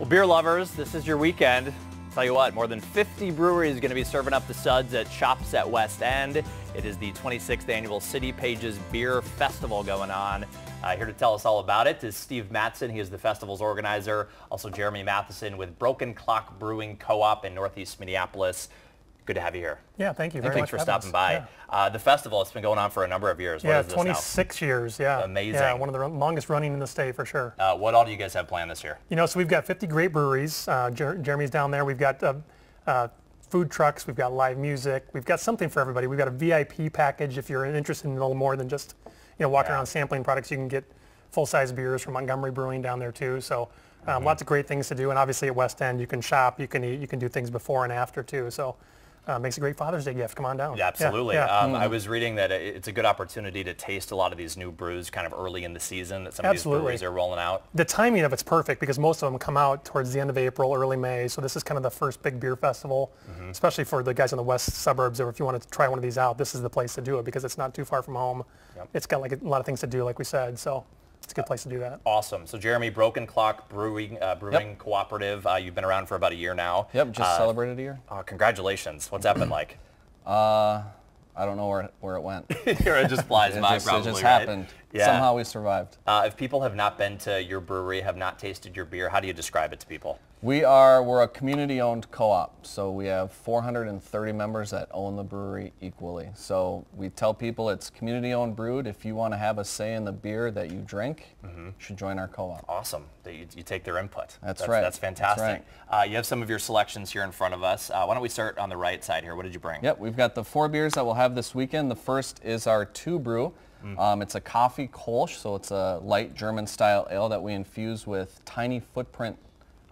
Well, beer lovers, this is your weekend. Tell you what, more than 50 breweries are going to be serving up the suds at Shops at West End. It is the 26th annual City Pages Beer Festival going on. Uh, here to tell us all about it is Steve Matson. He is the festival's organizer. Also Jeremy Matheson with Broken Clock Brewing Co-op in Northeast Minneapolis. Good to have you here. Yeah, thank you very Thanks much. for stopping by. Yeah, uh, the festival, it's been going on for a number of years. What yeah is this 26 years. Yeah. Amazing. Yeah, one of the longest running in the state for sure. Uh, what all do you guys have planned this year? You know, so we've got 50 great breweries. Uh, Jer- Jeremy's down there. We've got uh, uh, food trucks. We've got live music. We've got something for everybody. We've got a VIP package if you're interested in a little more than just, you know, walking Yeah. around sampling products. You can get full-size beers from Montgomery Brewing down there too. So um, Mm-hmm. lots of great things to do. And obviously at West End, you can shop, you can eat, you can do things before and after too. So uh, makes a great Father's Day gift. Come on down. Yeah, absolutely. Yeah, yeah. Um, I was reading that it's a good opportunity to taste a lot of these new brews kind of early in the season that some of these breweries are rolling out. the timing of it's perfect because most of them come out towards the end of April, early May. So this is kind of the first big beer festival, Mm-hmm. especially for the guys in the west suburbs. Or if you want to try one of these out, this is the place to do it because it's not too far from home. Yep. It's got like a lot of things to do, like we said. So it's a good place to do that. Awesome. So Jeremy, Broken Clock Brewing uh, Brewing Cooperative, uh, you've been around for about a year now. Yep, just Uh, celebrated a year. uh, congratulations. What's that been like? Uh, I don't know where where it went. It Here it just flies by just, it just right? happened. Yeah. Somehow we survived. Uh, if people have not been to your brewery, have not tasted your beer, how do you describe it to people? We are we're a community-owned co-op, so we have 430 members that own the brewery equally. So we tell people it's community-owned brewed. If you want to have a say in the beer that you drink, Mm-hmm. you should join our co-op. Awesome that you, you take their input. That's that's right. That's That's fantastic. Uh, you have some of your selections here in front of us. Uh, why don't we start on the right side here? What did you bring? Yep, we've got the four beers that we'll have this weekend. The first is our two brew. Mm. Um, it's a coffee kolsch, so it's a light German style ale that we infuse with tiny footprint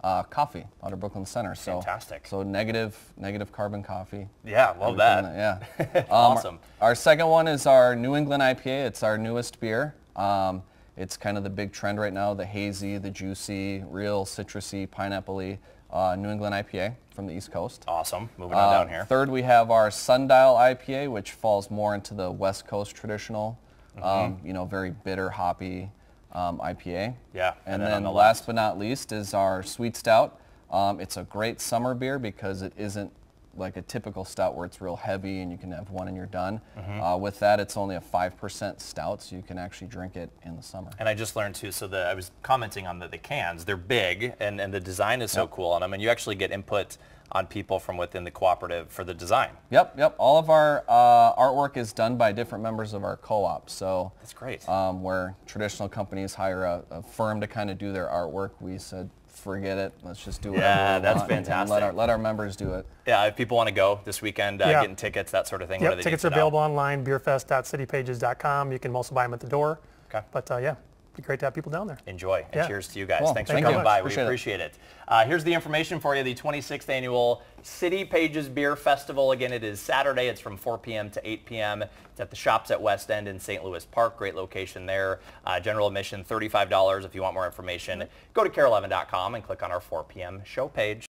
uh, coffee out of Brooklyn Center. So, Fantastic. So negative negative carbon coffee. Yeah, love Everything that. Yeah. Um, Awesome. Our second one is our New England IPA. It's our newest beer. Um, it's kind of the big trend right now, the hazy, the juicy, real citrusy, pineapple-y uh, New England IPA from the East Coast. Awesome. Moving on Uh, down here. Third, we have our Sundial IPA, which falls more into the West Coast traditional, Mm-hmm. um, you know, very bitter, hoppy um, IPA. Yeah, and And, then then the last but not least is our Sweet Stout. Um, it's a great summer beer because it isn't like a typical stout where it's real heavy and you can have one and you're done. Mm-hmm. Uh, with that, it's only a 5% stout, so you can actually drink it in the summer. And I just learned too, so the, I was commenting on the, the cans. They're big and, and the design is so cool on them. And you actually get input on people from within the cooperative for the design. Yep, yep. All of our uh, artwork is done by different members of our co-op. So That's great. um, where traditional companies hire a, a firm to kind of do their artwork, we said, forget it. Let's just do it. Yeah, that's want fantastic. let our, let our members do it. Yeah, if people want to go this weekend, uh, Yeah. getting tickets, that sort of thing. what do Yep, they tickets are to know? available online, beerfest.citypages.com. You can also buy them at the door. Okay. But uh, yeah, be great to have people down there. Enjoy. And Yeah. cheers to you guys. Cool. Thanks Thank for coming very by. much. we Appreciate it. it. Uh, here's the information for you. The 26th annual City Pages Beer Festival. Again, it is Saturday. It's from 4 p.m. to 8 p.m. It's at the Shops at West End in St. Louis Park. Great location there. Uh, general admission, $35 if you want more information. Go to kare11.com and click on our 4 p.m. show page.